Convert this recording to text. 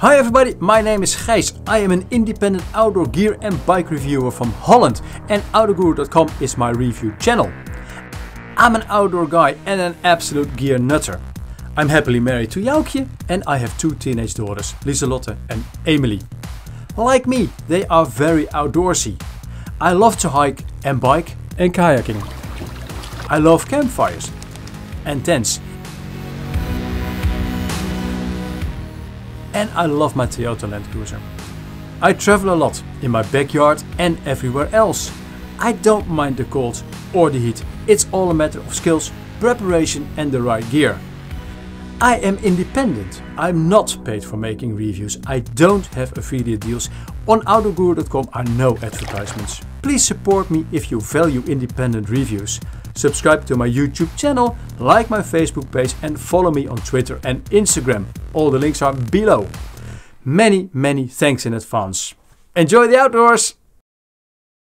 Hi everybody, my name is Gijs. I am an independent outdoor gear and bike reviewer from Holland and outdoorguru.com is my review channel. I'm an outdoor guy and an absolute gear nutter. I'm happily married to Joukje and I have two teenage daughters, Lieselotte and Emily. Like me, they are very outdoorsy. I love to hike and bike and kayaking. I love campfires and tents and I love my Toyota Land Cruiser. I travel a lot in my backyard and everywhere else. I don't mind the cold or the heat, it's all a matter of skills, preparation and the right gear. I am independent. I'm not paid for making reviews. I don't have affiliate deals. On outdoorguru.com are no advertisements. Please support me if you value independent reviews. Subscribe to my YouTube channel, like my Facebook page and follow me on Twitter and Instagram. All the links are below. Many, many thanks in advance. Enjoy the outdoors!